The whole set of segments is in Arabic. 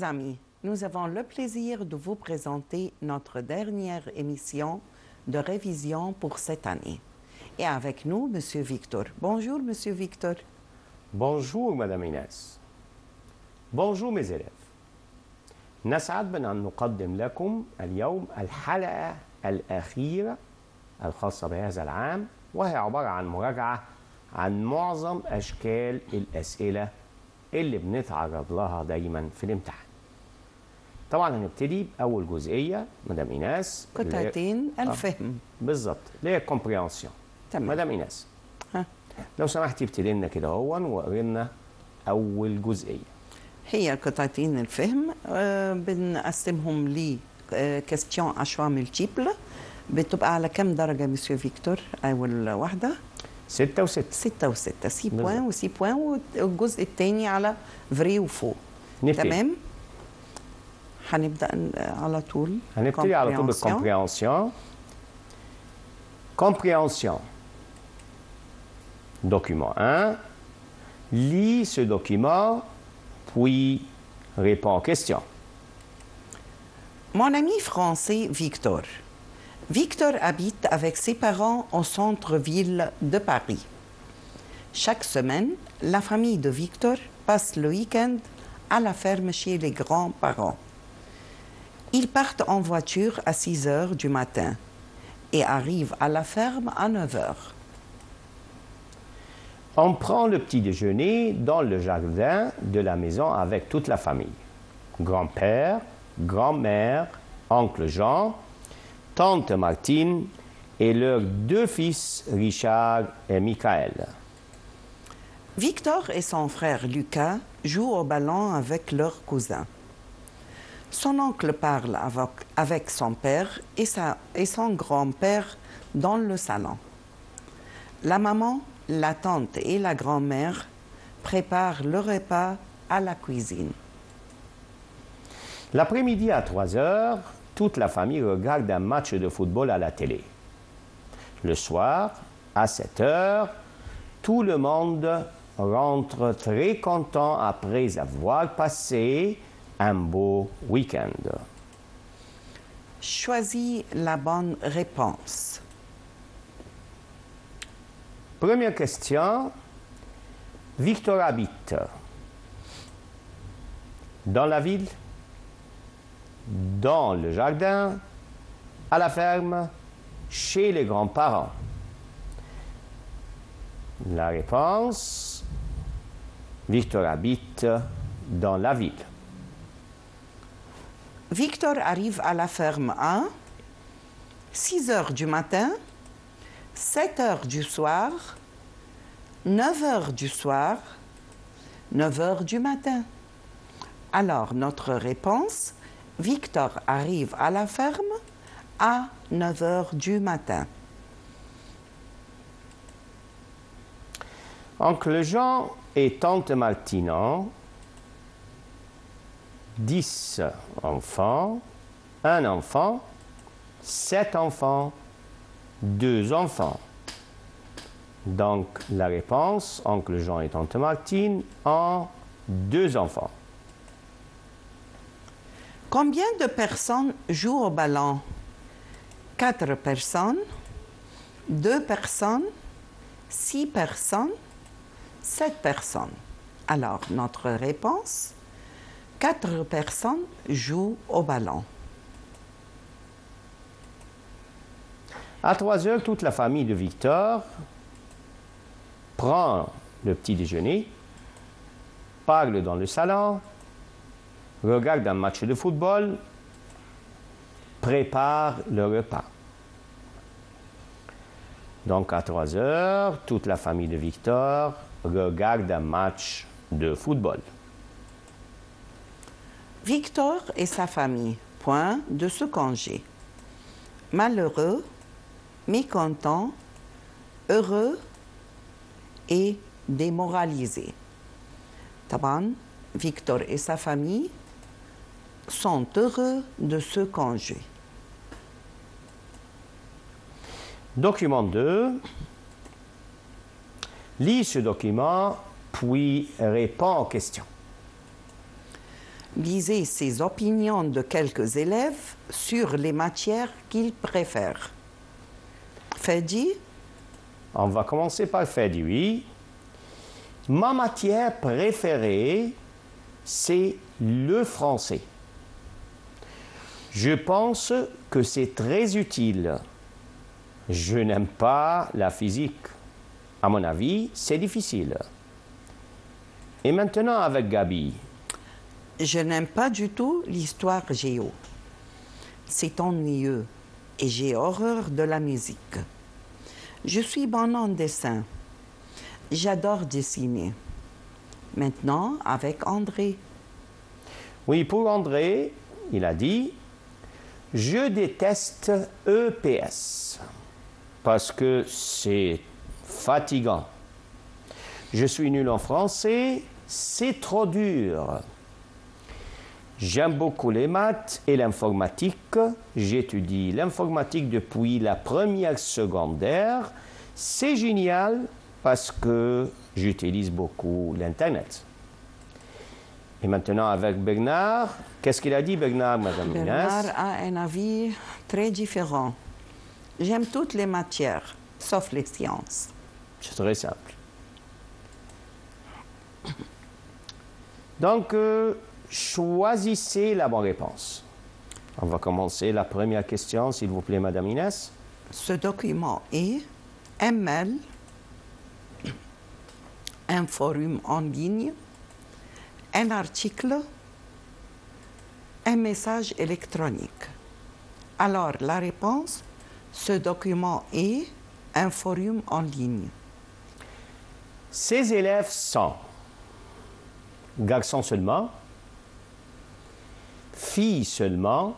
Chers amis, nous avons le plaisir de vous présenter notre dernière émission de révision pour cette année. Et avec nous, Monsieur Victor. Bonjour, Monsieur Victor. Bonjour Madame Inès. Bonjour mes élèves. نسعد بأن نقدم لكم اليوم الحلقة الأخيرة الخاصة بهذا العام وهي عبارة عن مراجعة عن معظم أشكال الأسئلة اللي بنتعرض لها دايما في الامتحان. طبعا هنبتدي بأول جزئية مدام هي- قطعتين الفهم بالظبط اللي هي compréhension. تمام. مدام إيناس ها. لو سمحتي ابتدي لنا كده هون وقري لنا أول جزئية. هي قطعتين الفهم آه، بنقسمهم ل questions à choix multiples بتبقى على كم درجة مسيو فيكتور أول واحدة؟ ستة وستة. ستة وستة six. points و six points والجزء الثاني على vrai ou faux نبتدي. تمام؟ هنبدأ ن- على طول هنبتدي على طول comprehension. بالكومبريهنسيون compréhension document 1 lis ce document puis réponds aux questions Mon ami français Victor. Victor habite avec ses parents au centre-ville de Paris. Chaque semaine, la famille de Victor passe le week-end à la ferme chez les grands-parents. Ils partent en voiture à 6 heures du matin et arrivent à la ferme à 9 heures. on prend le petit déjeuner dans le jardin de la maison avec toute la famille grand-père grand-mère oncle Jean tante Martine et leurs deux fils Richard et Michael Victor et son frère Lucas jouent au ballon avec leur cousin. Son oncle parle avec, son père et, sa- et son grand-père dans le salon. La maman, la tante et la grand-mère préparent le repas à la cuisine. L'après-midi à 3 heures, toute la famille regarde un match de football à la télé. Le soir, à 7 heures, tout le monde rentre très content après avoir passé un beau week-end. Choisis la bonne réponse. Première question. Victor habite dans la ville, dans le jardin, à la ferme, chez les grands-parents. La réponse, Victor habite dans la ville. Victor arrive à la ferme à 6 heures du matin, 7 heures du soir, 9 heures du soir, 9 heures du matin. Alors, notre réponse, Victor arrive à la ferme à 9 heures du matin. Oncle Jean et tante Martine ont 10 enfants, un enfant, 7 enfants, deux enfants. Donc la réponse, oncle Jean et tante Martine ont deux enfants. Combien de personnes jouent au ballon? Quatre personnes, deux personnes, six personnes, sept personnes. Alors, notre réponse, quatre personnes jouent au ballon. À 3 heures, toute la famille de Victor prend le petit déjeuner, parle dans le salon, regarde un match de football, prépare le repas. Donc à 3 heures, toute la famille de Victor regarde un match de football. Victor et sa famille, point de ce congé. Malheureux, mécontent, heureux et démoralisé. Taban, Victor et sa famille sont heureux de ce congé. Document 2. Lis ce document, puis réponds aux questions. Lisez ses opinions de quelques élèves sur les matières qu'ils préfèrent. Fadi, On va commencer par Fadi, oui. Ma matière préférée, c'est le français. Je pense que c'est très utile. Je n'aime pas la physique. À mon avis, c'est difficile. Et maintenant avec Gabi. Je n'aime pas du tout l'histoire géo. C'est ennuyeux et j'ai horreur de la musique. Je suis bonne en dessin. J'adore dessiner. Maintenant, avec André. Oui, pour André, il a dit Je déteste EPS parce que c'est fatigant. Je suis nul en français, c'est trop dur. J'aime beaucoup les maths et l'informatique. J'étudie l'informatique depuis la première secondaire. C'est génial parce que j'utilise beaucoup l'Internet. Et maintenant avec Bernard, qu'est-ce qu'il a dit Bernard, Madame Bernard Inès a un avis très différent. J'aime toutes les matières, sauf les sciences. C'est très simple. Donc, euh, choisissez la bonne réponse. On va commencer la première question, s'il vous plaît, Madame Inès. Ce document est un mail, un forum en ligne, un article, un message électronique. Alors, la réponse, ce document est un forum en ligne. Ces élèves sont garçons seulement, filles seulement,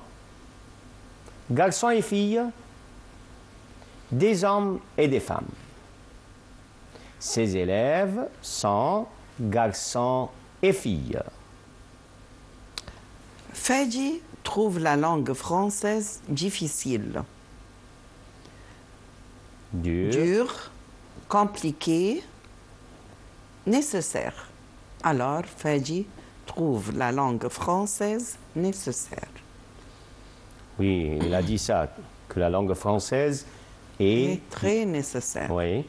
garçons et filles, des hommes et des femmes. Ces élèves sont garçons et filles. Fadi trouve la langue française difficile, Dur. dure, compliquée, nécessaire. Alors, Fadi trouve la langue française nécessaire. Oui, il a dit ça, que la langue française est... très nécessaire. Oui.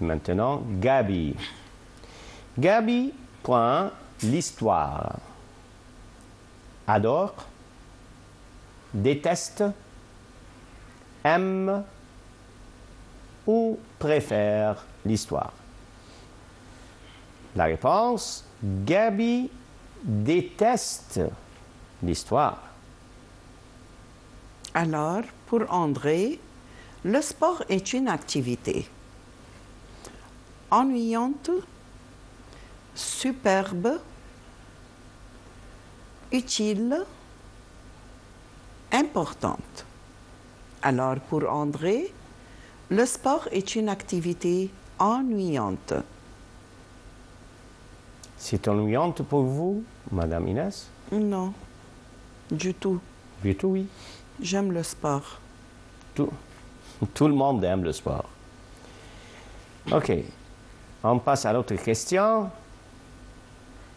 Maintenant, Gabi. Gabi, point, l'histoire. Adore, déteste, aime ou préfère l'histoire. La réponse, Gabi déteste l'histoire. Alors, pour André, le sport est une activité ennuyante, superbe, utile, importante. Alors, pour André, le sport est une activité ennuyante. C'est ennuyante pour vous, Madame Inès? Non, du tout. Du tout, oui. J'aime le sport. Tout, tout le monde aime le sport. OK. On passe à l'autre question.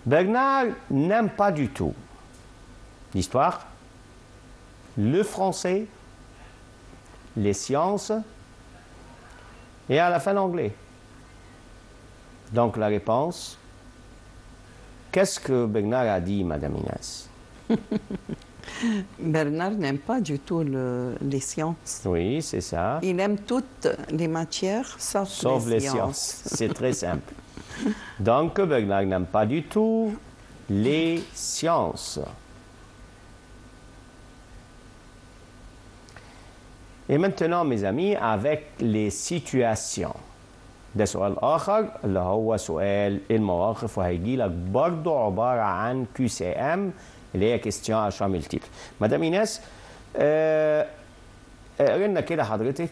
Bernard n'aime pas du tout l'histoire, le français, les sciences et à la fin l'anglais. Donc la réponse, qu'est-ce que Bernard a dit, Madame Inès? Bernard n'aime pas du tout le- les sciences. Oui, c'est ça. Il aime toutes les matières sauf, Sauf les sciences. C'est très simple. Donc, Bernard n'aime pas du tout les sciences. Et maintenant, mes amis, avec les situations. ده سؤال آخر اللي هو سؤال المواقف وهيجي لك برضه عبارة عن QCM اللي هي questions à choix multiples. مدام ايناس آه، اقري لنا كده حضرتك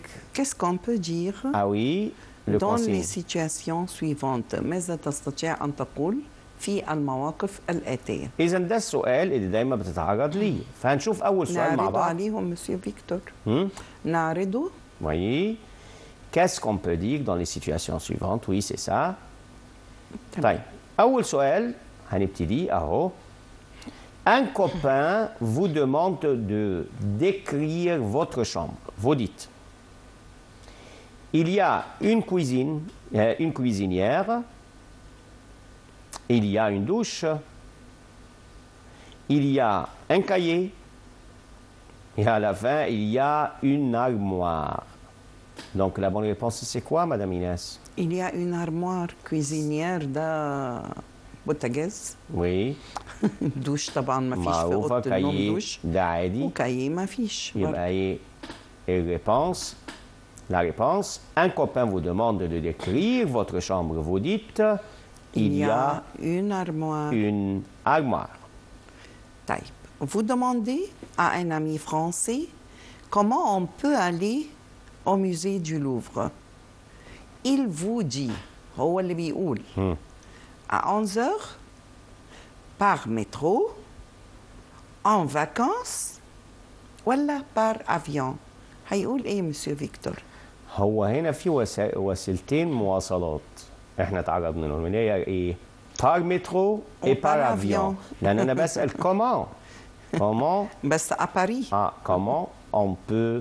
dire Ah oui, le dans consigne. les situations suivantes ماذا تستطيع أن تقول في المواقف الآتية إذا ده السؤال اللي دايما بتتعرض ليه فهنشوف أول سؤال مع نعرض بعض عليهم مسيو فيكتور? نعرضه Oui. Qu'est-ce qu'on peut dire dans les situations suivantes Oui, c'est ça. تمام. طيب أول سؤال هنبتدي أهو Un copain vous demande de décrire votre chambre. Vous dites il y a une cuisine, euh, une cuisinière, il y a une douche, il y a un cahier, et à la fin, il y a une armoire. Donc la bonne réponse, c'est quoi, Madame Inès Il y a une armoire cuisinière de بوتاجاز Oui, دوش طبعا ما فيش في معروفة اوضه النوم cahier دوش ده عادي وكايي ما فيش برضه. يبقى ايه الريبونس La réponse, un copain vous demande de décrire votre chambre. Vous dites, il y a une armoire une armoire. طيب vous demandez à un ami français comment on peut aller au musée du Louvre il vous dit هو اللي بيقول Hmm. à 11 heures par métro en vacances ولا par avion هيقول ايه مسيو فيكتور هو هنا في وسا... وسيلتين مواصلات احنا تعرضنا لهم اللي هي ايه بار مترو اي Ou par بار افيون avion. لان انا بسال كومون كومون بس à Paris اه كومون اون بو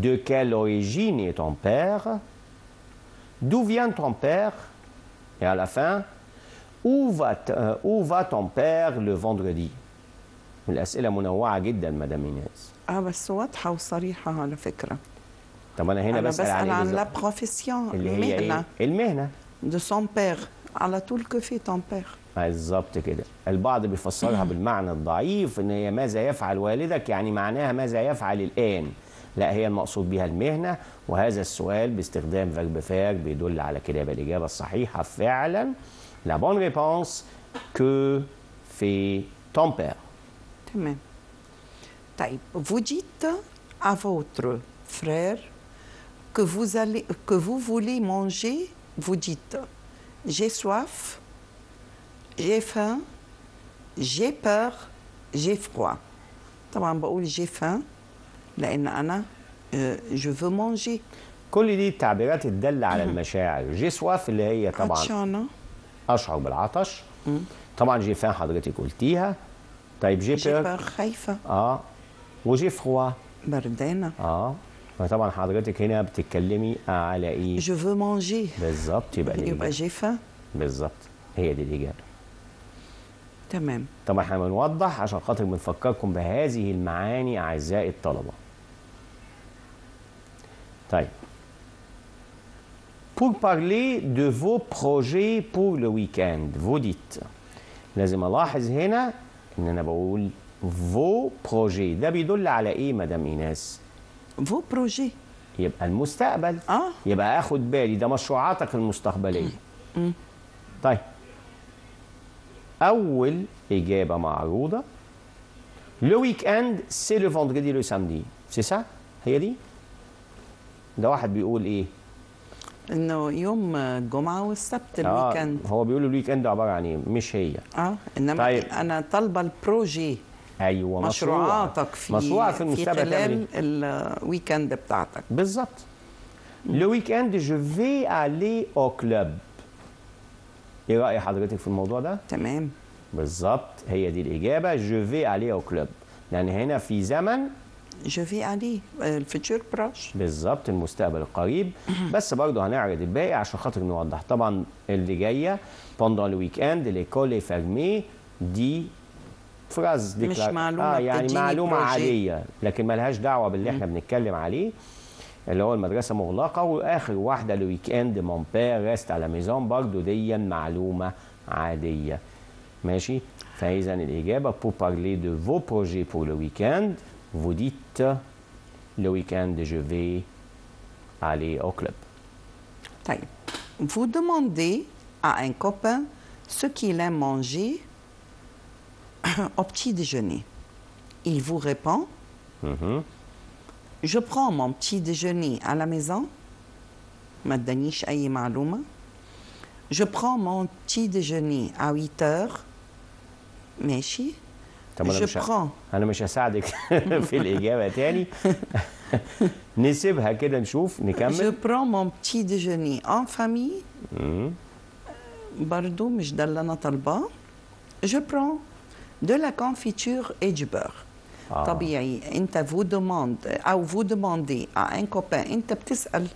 de quelle origine est ton père? D'où vient ton père? Et à la fin où va, euh, où va ton père le vendredi? الأسئلة منوعة جدا مدام إيناس آه بس واضحة وصريحة على فكرة. طب أنا هنا أنا بسأل, بسأل عن لا؟ بروفيسيون المهنة. إيه؟ المهنة. De son père. على طول que fait ton père? بالظبط كده. البعض بيفسرها بالمعنى الضعيف إن هي ماذا يفعل والدك؟ يعني معناها ماذا يفعل الآن. لا هي المقصود بها المهنة وهذا السؤال باستخدام verbe faire بيدل على كده يبقى الإجابة الصحيحة فعلا. la bonne réponse que fait ton père تمام. طيب vous dites à votre frère que vous allez que vous voulez manger. Vous dites j'ai soif j'ai faim j'ai peur j'ai froid. طبعا بقول j'ai faim لأن أنا je veux manger. كل دي التعبيرات تدل على المشاعر. j'ai soif اللي هي طبعا عطشانة. أشعر بالعطش. طبعا j'ai faim حضرتك قلتيها. طيب j'ai peur خايفة. آه. و j'ai froid بردانة. آه. فطبعا حضرتك هنا بتتكلمي على إيه؟ Je veux manger. بالظبط يبقى يبقى الإجابة. j'ai faim. بالظبط هي دي الإجابة. تمام. طبعا إحنا بنوضح عشان خاطر بنفكركم بهذه المعاني أعزائي الطلبة. طيب Pour parler de vos projets pour le week-end, vous dites لازم ألاحظ هنا إن أنا بقول vos projets. ده بيدل على إيه مدام إيناس؟ vos projets. يبقى المستقبل. آه. يبقى آخد بالي ده مشروعاتك المستقبلية. طيب. أول إجابة معروضة. le week-end c'est le vendredi le samedi c'est ça هي دي؟ ده واحد بيقول إيه؟ إنه يوم الجمعه والسبت ال week-end. هو بيقول ال week-end عبارة عن إيه؟ مش هي. آه إنما طيب. أنا طالبة ال projet. أيوه مشروع. مشروعاتك في مشروع في المستقبل خلال إيه؟ ال week-end بتاعتك. بالظبط le je vais aller au club إيه رأي حضرتك في الموضوع ده؟ تمام. بالظبط هي دي الإجابة. je vais aller au club لأن هنا في زمن je vais aller ال futur proche بالظبط المستقبل القريب. بس برضه هنعرض الباقي عشان خاطر نوضح. طبعا اللي pendant le week-end l'école est fermée. دي phrase مش déclar- معلومة آه يعني معلومة projet. عادية لكن ملهاش دعوة باللي إحنا بنتكلم عليه اللي هو المدرسة مغلقة. وآخر واحدة le week-end mon père reste à la maison برضه دي معلومة عادية. ماشي؟ فإذا الإجابة pour parler de vos projets pour le week-end vous dites le week-end, je vais aller au club. Vous demandez à un copain ce qu'il aime manger au petit déjeuner. Il vous répond. Mm-hmm. Je prends mon petit déjeuner à la maison. Je prends mon petit déjeuner à 8 heures. Meshi. طب أنا مش أنا مش هساعدك في الإجابة تاني. نسيبها كده نشوف نكمل. je prends mon petit déjeuner en famille برضو مش ده اللي أنا طالباه. je prends de la confiture et du beurre طبيعي. أنت vous demandez أو vous demandez à un copain أنت بتسأل.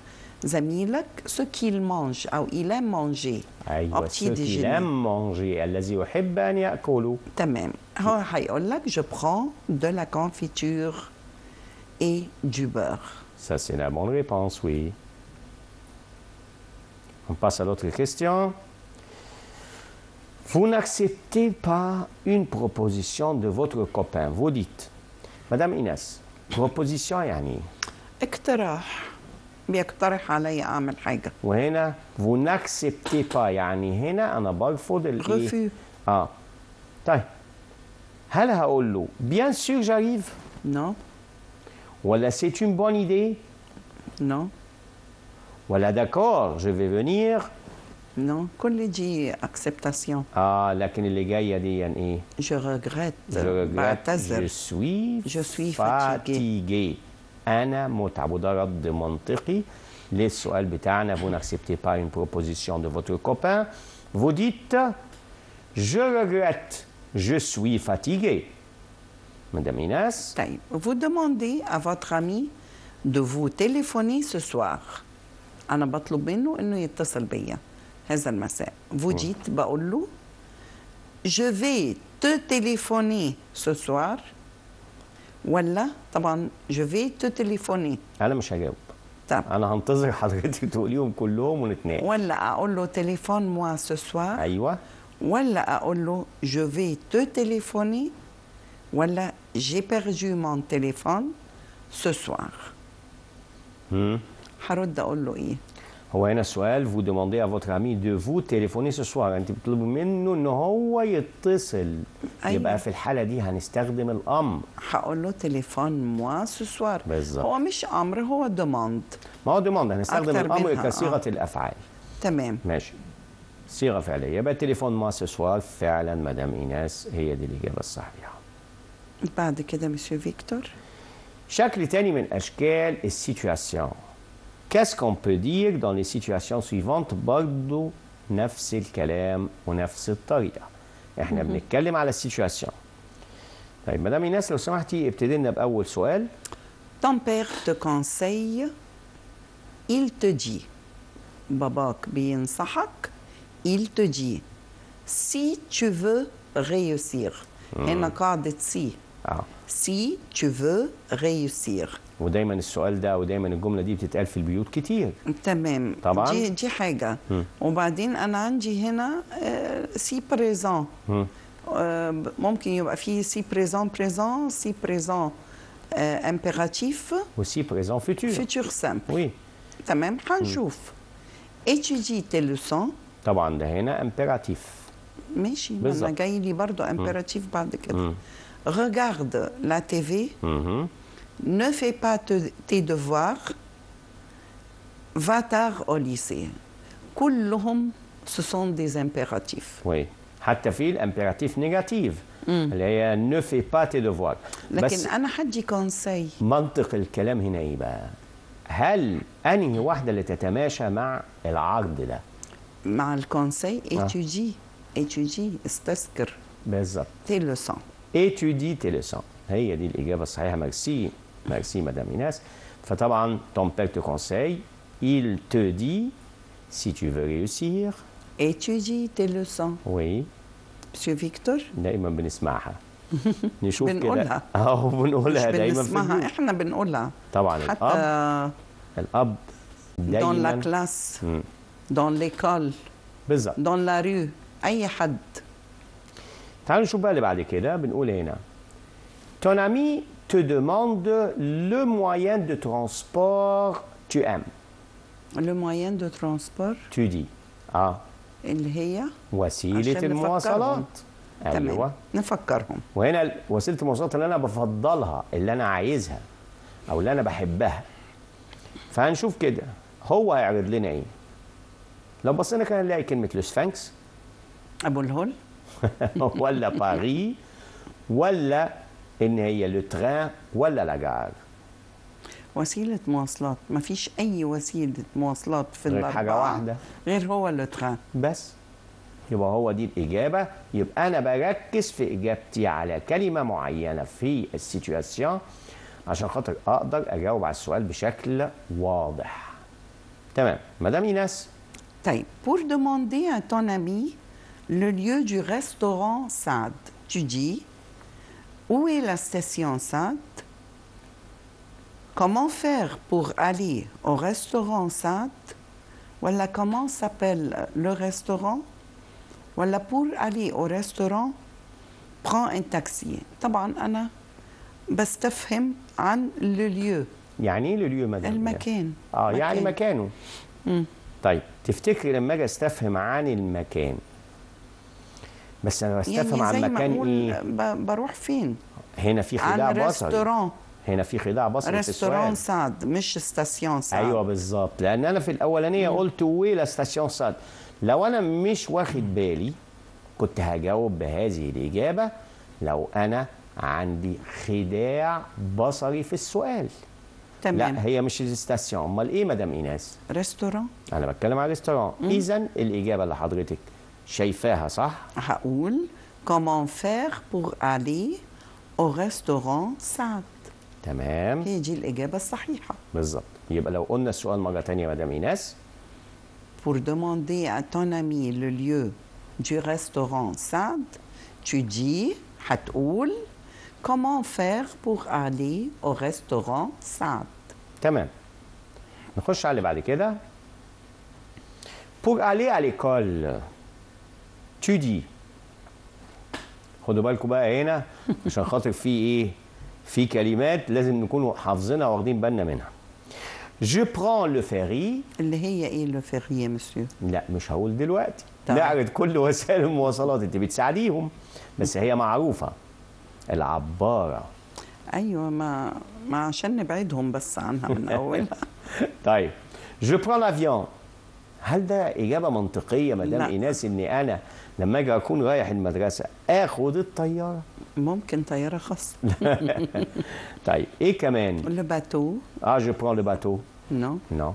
زميلك ce qu'il mange او il aime manger au ايوه petit سوكي déjeuner لام مانجي الذي يحب ان ياكله تمام هو هيقول لك je prends de la confiture et du beurre Ça, c'est la bonne réponse, oui. On passe à l'autre question. Vous n'acceptez pas une proposition de votre copain. Vous dites, Madame Inès, proposition يعني إيه؟ اقتراح بيقترح علي اعمل حاجه وهنا vous n'acceptez pas يعني هنا أنا برفض الإيه؟ refus آه طيب هل هقول له bien sûr j'arrive non ولا c'est une bonne idée non ولا d'accord je vais venir non كل دي acceptation اه لكن اللي جايه دي يعني ايه؟ je regrette Je regrette, je بعتذر suis, Je suis fatigué. أنا متعب وده رد منطقي للسؤال بتاعنا vous n'acceptez pas une proposition de votre copain vous dites je regrette je suis fatigué Madame Inès طيب vous demandez à votre ami de vous téléphoner ce soir أنا بطلب منه إنه يتصل بيا هذا المساء vous dites بقول له je vais te téléphoner ce soir ولا طبعا je vais te téléphoner. أنا مش هجاوب. طب. أنا هنتظر حضرتك تقوليهم كلهم ونتناقش. ولا أقول له moi ce soir. أيوه. ولا أقول له je vais te téléphoner. ولا perdu mon téléphone ce soir. مم. هرد أقول له إيه؟ هو هنا السؤال. Vous demandez à votre ami de vous téléphoner ce soir. انت بتطلبي منه إن هو يتصل. أيوة. يبقى في الحالة دي هنستخدم الأمر. هقول له تليفون ce soir. بالظبط. هو مش أمر هو دوماند ما هو demande هنستخدم الأمر كصيغة آه. الأفعال. تمام. ماشي. صيغة فعلية. يبقى téléphone à ma sœur فعلا مدام إيناس هي دي الإجابة الصحيحة. بعد كده مسيو فيكتور شكل تاني من أشكال ال situations Qu'est-ce qu'on peut dire dans les situations suivantes برضو نفس الكلام ونفس الطريقة إحنا بنتكلم على ال situations طيب مدام ايناس لو سمحتي ابتدي لنا بأول سؤال ton père te conseille il te dit باباك بينصحك il te dit si tu veux réussir هنا قاعدة آه si tu veux réussir ودايما السؤال ده ودايما الجملة دي بتتقال في البيوت كتير. تمام. طبعاً. دي دي حاجة. وبعدين أنا عندي هنا si présent. ممكن يبقى في si présent présent si présent impératif aussi présent futur. فيتور سامبل oui. تمام؟ هنشوف. étudie tes leçons. طبعا ده هنا impératif. ماشي. ما بالظبط. أنا جاي لي برضه impératif بعد كده. regarde la TV مهم. Ne fais pas te- tes devoirs va tard au lycée. كلهم ce sont des impératifs. Oui. حتى في ال impératif négatif اللي هي ne fais pas tes devoirs. لكن أنا حدي conseil منطق الكلام هنا إيه بقى؟ هل أنهي واحدة اللي تتماشى مع العرض ده؟ مع ال conseil étudie étudie استذكر. بالظبط. Tes leçons étudie tes leçons. هي دي الإجابة الصحيحة. merci merci مدام ايناس فطبعا ton père te conseille. Il te dit si tu veux réussir. Étudie tes leçons. Oui. Monsieur فيكتور دايما بنسمعها نشوف كده بنقولها. آه بنقولها دايما بنسمعها. إحنا بنقولها طبعا الاب حتى الاب la دايما classe. مم. dans l'école. بالظبط dans la rue. اي حد تعالوا نشوف بقى اللي بعد كده. بنقول هنا. Ton ami te demande le moyen de transport tu aimes. le moyen de transport? Tu dis آه اللي هي وسيلة المواصلات. تمام أيوه نفكرهم وهنا وسيله المواصلات اللي أنا بفضلها اللي أنا عايزها أو اللي أنا بحبها. فهنشوف كده. هو هيعرض لنا إيه؟ لو بصينا كده نلاقي كلمة لوسفانكس أبو الهول. ولا باريس ولا إن هي le train ولا la gare وسيلة مواصلات. ما فيش أي وسيلة مواصلات في غير حاجة واحدة. غير هو ال train بس. يبقى هو دي الإجابة. يبقى أنا بركز في إجابتي على كلمة معينة في ال situation عشان خاطر أقدر أجاوب على السؤال بشكل واضح. تمام. مدام إيناس. طيب. Pour demander à ton ami le lieu du restaurant Sade tu dis où est la station Sade comment faire pour aller au restaurant Sade voilà comment s'appelle le restaurant voilà pour aller au restaurant prends un taxi طبعا أنا بستفهم عن lieu يعني إيه le lieu مدام إيناس؟ المكان آه يعني مكان. مكانه مم. طيب تفتكري لما أجي أستفهم عن المكان بس أنا بستفهم عن زي ما مكان ب- بروح فين؟ هنا في خداع عن بصري. restaurant هنا في خداع بصري في restaurant سعد مش station سعد أيوه بالظبط. لأن أنا في الأولانية قلت وي لا ستاسيون ساد لو أنا مش واخد بالي كنت هجاوب بهذه الإجابة لو أنا عندي خداع بصري في السؤال. تمام. لا هي مش ال station أمال إيه مدام إيناس؟ restaurant أنا بتكلم على restaurant اذا الإجابة اللي حضرتك شايفاها صح؟ هقول comment faire pour aller au restaurant سعد تمام هي دي الإجابة الصحيحة بالظبط يبقى لو قلنا السؤال مرة تانية مدام إيناس pour demander à ton ami le lieu du restaurant tu هتقول, comment faire pour aller au restaurant سعد? تمام. نخش على اللي بعد كده. Pour aller à l'école, tu dis خدوا بالكم بقى هنا عشان خاطر في إيه؟ في كلمات لازم نكونوا حافظينها واخدين بالنا منها. Je prends le ferry. اللي هي إيه le ferry مسيو لا مش هقول دلوقتي. نعرض كل وسائل المواصلات انت بتساعديهم بس هي معروفة. العبارة. أيوه ما ما عشان نبعدهم بس عنها من أولها. طيب. je prends l'avion هل ده إجابة منطقية مدام. ايناس ان أنا لما أجي أكون رايح المدرسة آخد الطيارة. ممكن طيارة خاصة. طيب إيه كمان؟ le bateau آه je prends le bateau non non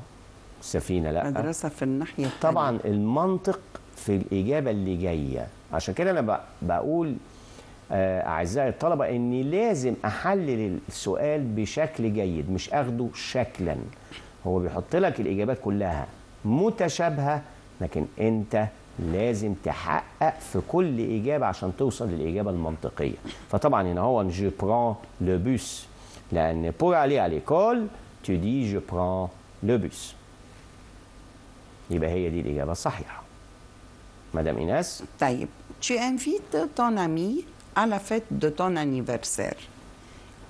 سفينة لأ. مدرسة في الناحية التانية. طبعا المنطق في الإجابة اللي جاية. عشان كده أنا بقول آه، أعزائي الطلبة إني لازم أحلل السؤال بشكل جيد مش آخده شكلا. هو بيحط لك الإجابات كلها متشابهة لكن أنت لازم تحقق في كل إجابة عشان توصل للإجابة المنطقية. فطبعا هنا هو جو برون لو بوس لأن pour aller à l'école tu dis je prends le bus. يبقى هي دي الإجابة الصحيحة. مدام إيناس طيب tu invites ton ami à la fête de ton anniversaire.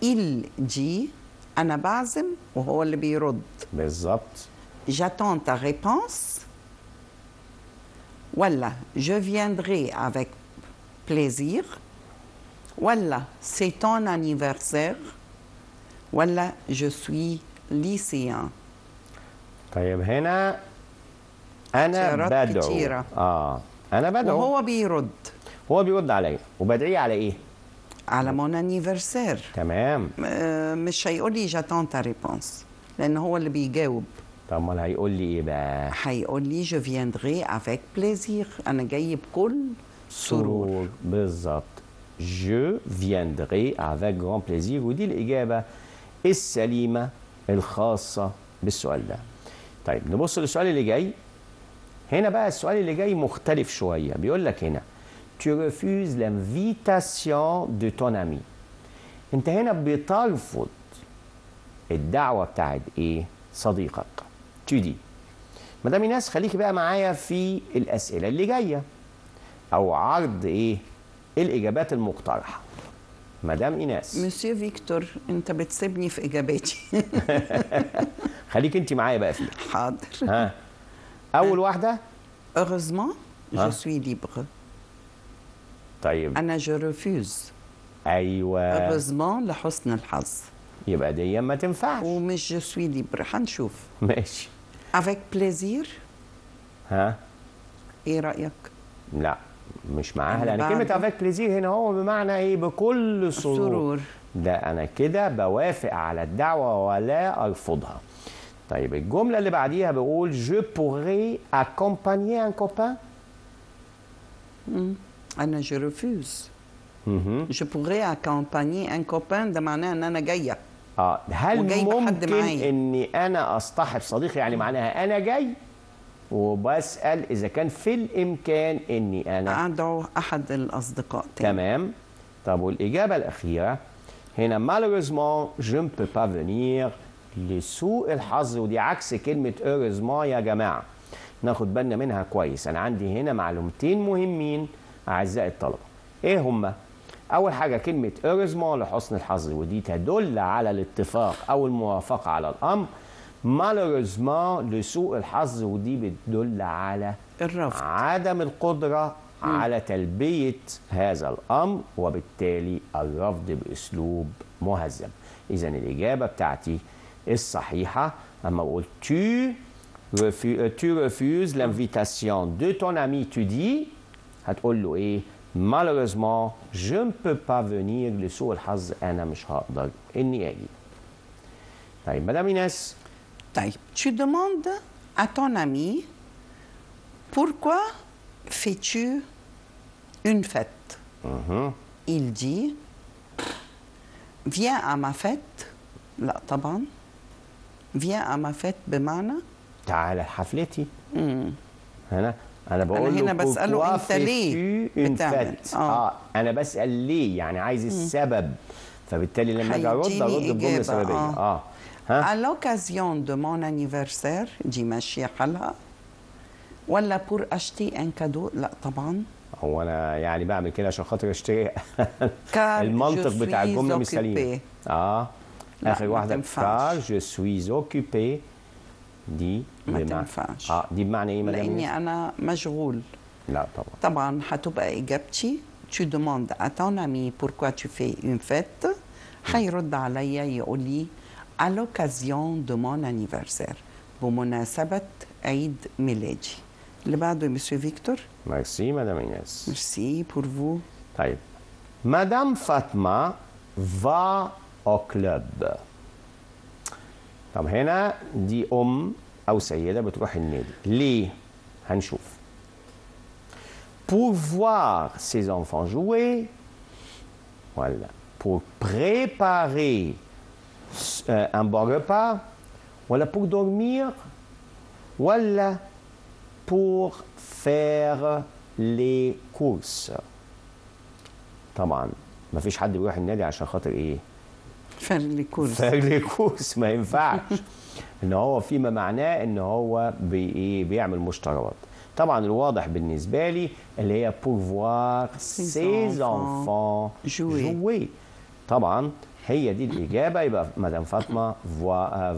Il dit أنا بعزم وهو اللي بيرد. بالظبط j'attends ta réponse. ولا je viendrai avec plaisir. ولا c'est ton anniversaire. ولا je suis lycéen. طيب هنا اختيارات بدعو كتيرة. آه أنا بدعو هو, وهو بيرد. هو بيرد عليا وبدعيه على إيه؟ على mon anniversaire. تمام. آه، مش هيقول لي j'attends ta réponse لأن هو اللي بيجاوب. طب أمال هيقول لي إيه بقى؟ هيقول لي je viendrai avec plaisir. أنا جاي بكل سرور. سرور بالظبط. Je viendrai avec grand plaisir. ودي الإجابة السليمة الخاصة بالسؤال ده. طيب نبص للسؤال اللي جاي. هنا بقى السؤال اللي جاي مختلف شوية. بيقول لك هنا tu refuses l'invitation de ton ami. أنت هنا بترفض الدعوة بتاعت إيه؟ صديقك. Tu dis مدام ايناس خليكي بقى معايا في الأسئلة اللي جاية. أو عرض إيه؟ الإجابات المقترحة. مدام ايناس مسيو فيكتور أنت بتسيبني في إجاباتي. خليك أنت معايا بقى فيها. حاضر. ها؟ أول واحدة؟ Heureusement, Ah. je suis libre. طيب. أنا je refuse أيوه. heureusement لحسن الحظ. يبقى دي ما تنفعش. ومش je suis libre حنشوف ماشي. avec plaisir ها إيه رأيك؟ لا مش معاها لأن كلمة. avec plaisir هنا هو بمعنى إيه؟ بكل سرور. سرور. لا أنا كده بوافق على الدعوة ولا أرفضها. طيب الجملة اللي بعديها بقول je pourrais accompagner un copain أنا je refuse. je pourrais accompagner un copain ده معناه إن أنا جاية. آه هل ممكن. إني أنا أصطحب صديقي؟ يعني معناها أنا جاي وبسأل إذا كان في الإمكان إني أنا. أدعو أحد الأصدقاء تاني. تمام. طب والإجابة الأخيرة هنا malheureusement je ne peux pas venir لسوء الحظ ودي عكس كلمة heureusement يا جماعة. ناخد بالنا منها كويس. أنا عندي هنا معلومتين مهمين أعزائي الطلبة. إيه هما؟ أول حاجة كلمة heureusement لحسن الحظ ودي تدل على الاتفاق أو الموافقة على الأمر. malheureusement لسوء الحظ؟ ودي بتدل على الرفض. عدم القدرة على تلبية هذا الأمر وبالتالي الرفض بأسلوب مهذب. إذا الإجابة بتاعتي الصحيحة. أما أقول tu, refu- tu refuses l'invitation de ton ami. Tu dis هتقول له إيه؟ malheureusement je ne peux pas venir لسوء الحظ أنا مش هقدر إني أجي طيب مدام إيناس طيب tu demandes à ton ami pourquoi fais-tu une fête il dit viens à ma fête لا طبعا viens à ma fête بمعنى تعالى لحفلتي هنا أنا بقول أنا هنا له بسأله pourquoi أنت ليه بتعمل؟ آه. آه أنا بسأل ليه؟ يعني عايز السبب. فبالتالي لما أجي أرد أرد بجملة سببية. آه. آه. ها؟ À l'occasion de mon anniversaire دي ماشية حالها ولا pour acheter un cadeau. لا طبعا. هو أنا يعني بعمل كده عشان خاطر أشتري المنطق بتاع الجملة مش. سليم آه. آخر واحدة. car je suis occupé دي ما بمعنى- تنفعش. آه دي بمعنى إيه مدام؟ لأني أنا مشغول. لا طبعا. طبعا هتبقى إجابتي tu demandes à ton ami pourquoi tu fais une fête. هيرد عليا يقول لي à l'occasion de mon anniversaire. بمناسبة عيد ميلادي. اللي بعده مسيو فيكتور؟ ميرسي مدام ايناس merci pour vous طيب. مدام فاطمة va au club. طب هنا دي أم أو سيدة بتروح النادي ليه؟ هنشوف pour voir ses enfants jouer voilà pour préparer euh, un bon repas ولا pour dormir ولا pour faire les courses طبعا ما فيش حد بيروح النادي عشان خاطر إيه faire les courses ما ينفعش. إن هو فيما معناه إن هو بي إيه بيعمل مشتريات. طبعا الواضح بالنسبة لي اللي هي pour voir ses jouer. jouer. طبعا هي دي الإجابة. يبقى مدام فاطمة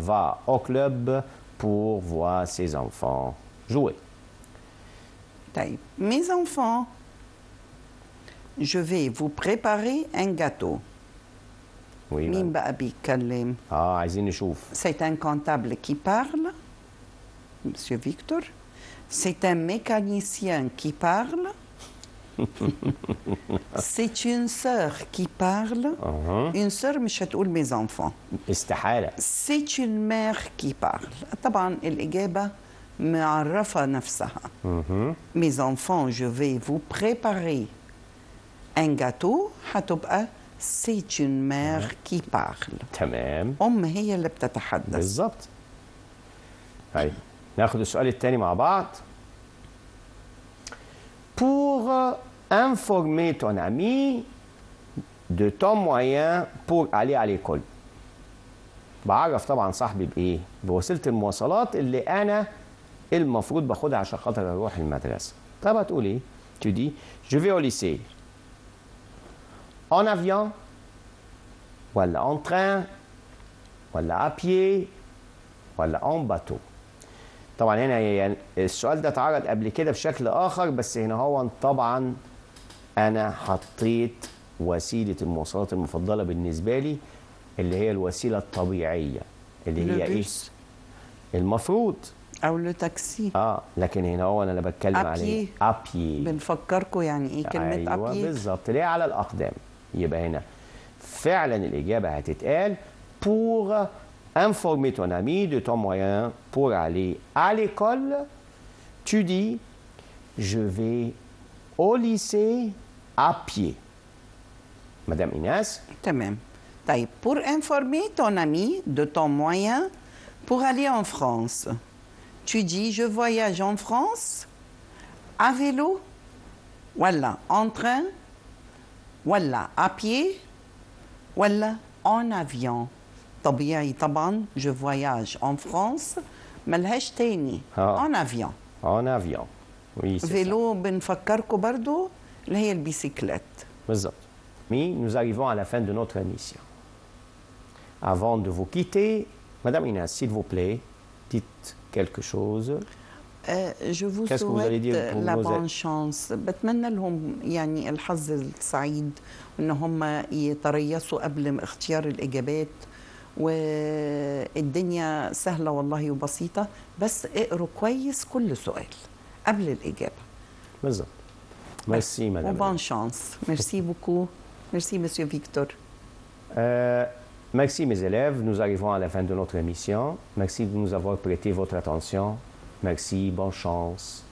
va au club pour voir ses enfants jouer. طيب mes enfants je vais vous préparer un gâteau. oui, مين بقى بيتكلم؟ آه عايزين نشوف. c'est un comptable qui parle مسيو فيكتور c'est un mécanicien qui parle c'est une sœur qui parle une sœur مش هتقول mes enfants استحالة. c'est une mère qui parle طبعا الإجابة معرفة نفسها. mes enfants je vais vous préparer un gâteau هتبقى C'est une mère qui parle. تمام. أم هي اللي بتتحدث. بالظبط طيب ناخد السؤال الثاني مع بعض. Pour informer ton ami de ton moyen pour aller à l'école. بعرف طبعا صاحبي بإيه؟ بوسيلة المواصلات اللي أنا المفروض باخدها عشان خاطر أروح المدرسة. طب هتقول إيه؟ Je vais au lycée. En avion ولا en train ولا à pied ولا en bateau. طبعا هنا هي السؤال ده اتعرض قبل كده بشكل آخر بس هنا هو طبعا أنا حطيت وسيلة المواصلات المفضلة بالنسبة لي اللي هي الوسيلة الطبيعية اللي هي إيه المفروض. أو لو تاكسي آه لكن هنا هو أنا بتكلم À عليه. ابيي بنفكركم يعني إيه كلمة أيوه ابي بالظبط ليه على الأقدام. يبقى هنا فعلا الاجابه هتتقال pour informer ton ami de ton moyen pour aller à l'école tu dis je vais au lycée à pied madame Inès تمام طيب pour informer ton ami de ton moyen pour aller en France tu dis je voyage en France à vélo ولا en train ولا à pied ولا en avion طبيعي طبعا je voyage en France ملهاش تاني آه. en avion en avion oui c'est ça. فيلو بنفكركم برضو اللي هي البيسيكلات بالظبط. Mais nous arrivons à la fin de notre émission. Avant de vous quitter, Madame Inès, s'il vous plaît, dites quelque chose. je vous souhaite la bonne chance بتمنى لهم يعني الحظ السعيد إن هم يتريثوا قبل اختيار الإجابات. والدنيا سهلة والله وبسيطة بس اقروا كويس كل سؤال قبل الإجابة. بالظبط. merci madame bonne chance merci beaucoup merci monsieur Victor merci mes élèves, nous arrivons à la fin de notre émission. Merci de nous avoir prêté votre Merci, bonne chance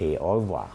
et au revoir.